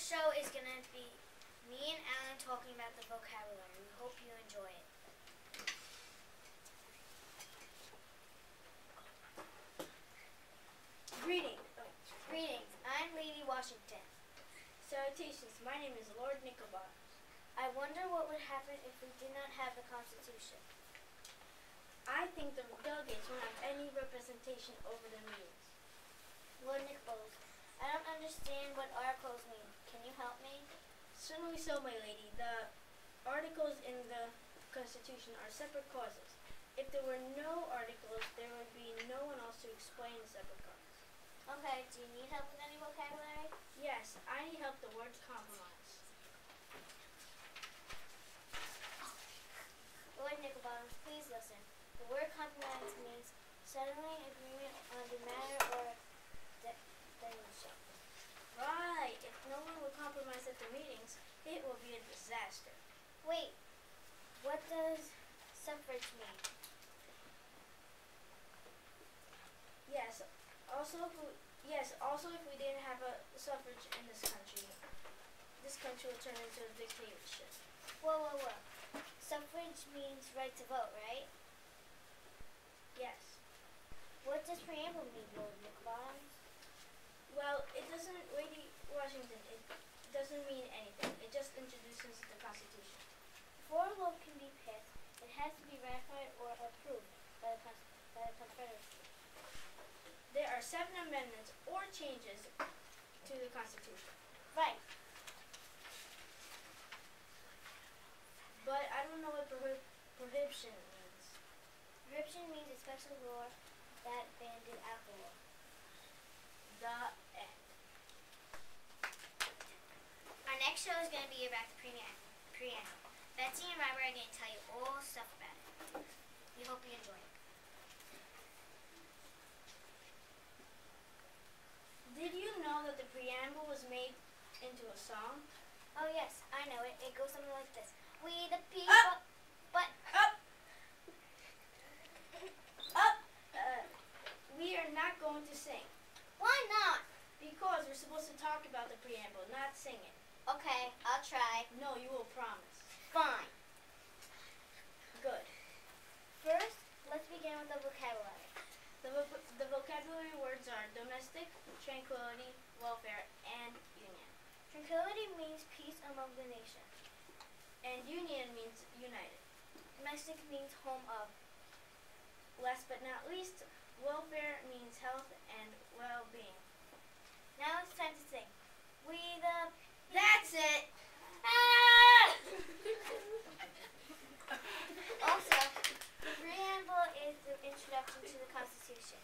show is going to be me and Alan talking about the vocabulary. We hope you enjoy it. Greetings. Oh, Greetings. I'm Lady Washington. salutations. My name is Lord Nickelbottom. I wonder what would happen if we did not have the Constitution. I think the delegates won't have any representation over the meetings. Lord Nichols, I don't understand what articles mean. You help me? Certainly so, my lady. The articles in the Constitution are separate causes. If there were no articles, there would be no one else to explain the separate causes. Okay, do you need help with any vocabulary? Yes, I need help with the word compromise. Lord Nickelbottom, please listen. The word compromise means settling agreement on the matter or de- demolition. Right. If no one will compromise at the meetings, it will be a disaster. Wait, what does mean? Yes. Also, if we, yes. Also, if we didn't have a suffrage in this country, this country would turn into a dictatorship. Whoa, whoa, whoa. Suffrage means right to vote, right? Yes. What does preamble mean, Lord Nickelbottom? Well, it doesn't, Lady Washington. It doesn't mean anything. It just introduces the Constitution. Before a law can be passed, it has to be ratified or approved by the, Cons- by the Confederacy. There are seven amendments or changes to the Constitution, Right. but I don't know what prohib- prohibition means. Prohibition means a special law that banned alcohol. The end. Our next show is going to be about the preamble. preamble. Betsy and Robert are going to tell you all stuff about it. We hope you enjoy it. Did you know that the preamble was made into a song? Oh yes, I know it. It goes something like this: We the people, Ah! but Up! Up! Uh, we are not going to sing why not? because we're supposed to talk about the preamble, not sing it. Okay, I'll try. No, you will promise. Fine. Good. First, let's begin with the vocabulary. The, vo- the vocabulary words are domestic, tranquility, welfare, of the nation. And union means united. Domestic means home of. Last but not least, welfare means health and well-being. Now it's time to sing. We the... That's it! Ah! also, the preamble is the introduction to the Constitution.